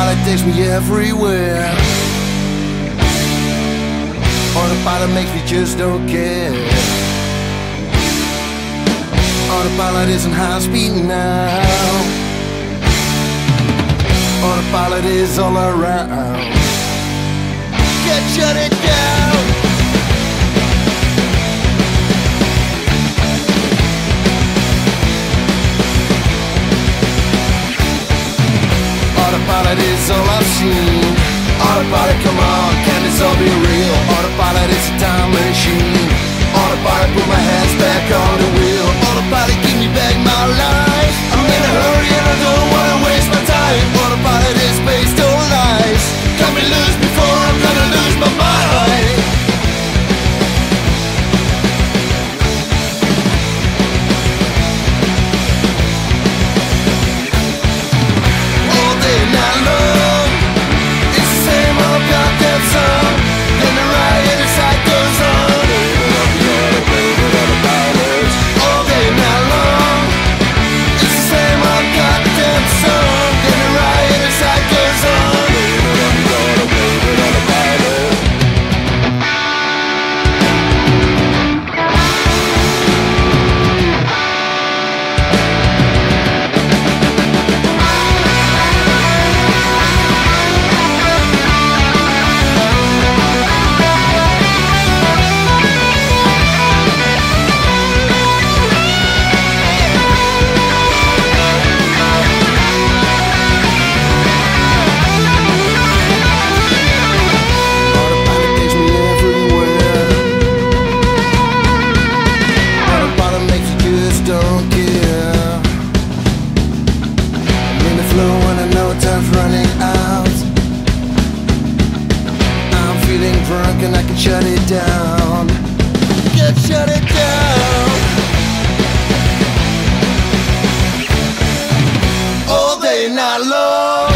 Politics me everywhere. All the me just don't care. All the politics in high speed now. All the all around. Get shut it down. body, that's all I've seen. Autopilot, come on. drunk and I can shut it down. Get shut it down. All day night long.